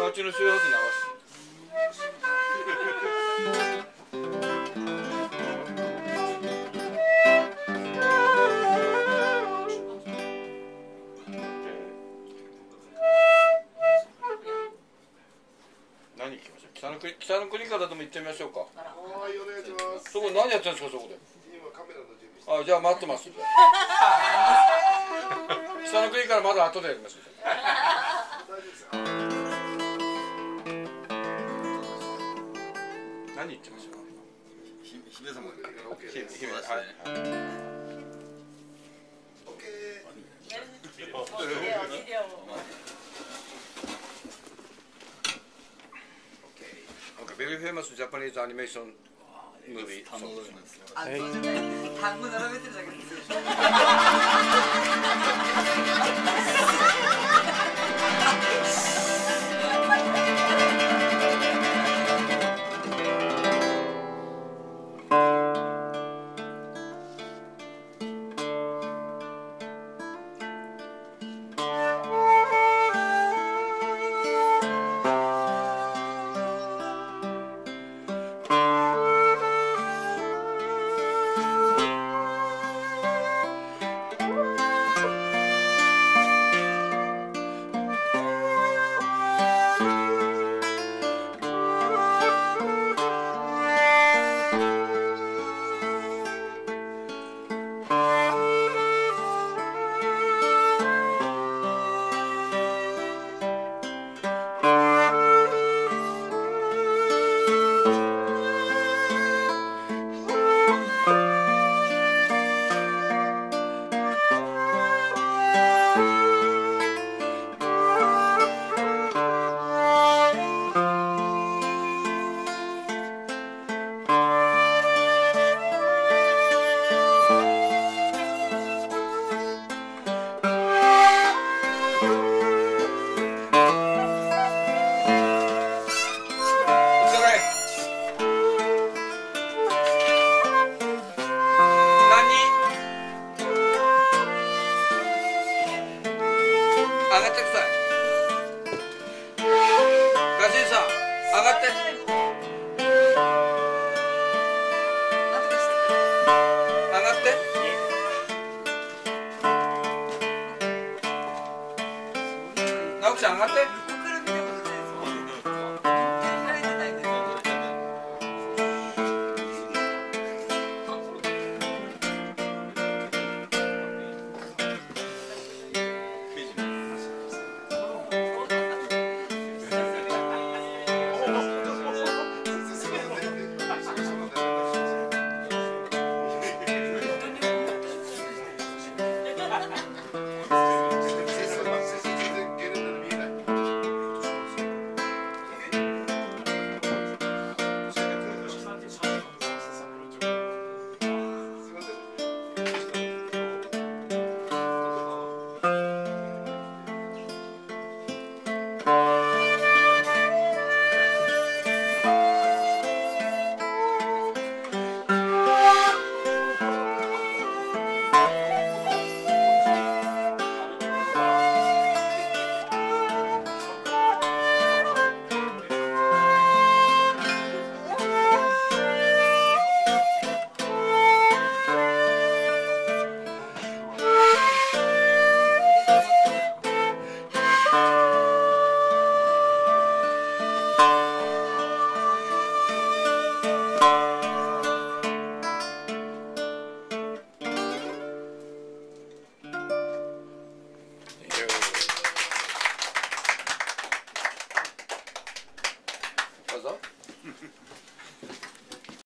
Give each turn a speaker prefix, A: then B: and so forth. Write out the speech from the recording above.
A: 尺八の周波数に合わせて。何行きましょう？北の国北の国からでも行ってみましょうか。
B: はい、お願いします。
A: そこ何やってるんですかそこで？
B: 今カメラの準備。
A: あじゃあ待ってます。北の国からまだ後でやります
C: 姫様が
B: オッケーです。
A: 姫姫はい
B: オッケー。
A: なんか very famous Japanese animation movie
C: 堪能ですよ
D: あ、そうじゃない。単語並べてるだけです
A: 上がってください。ガジンさん上がって。
D: なんとかして。
A: 上がって。直樹さん上がって。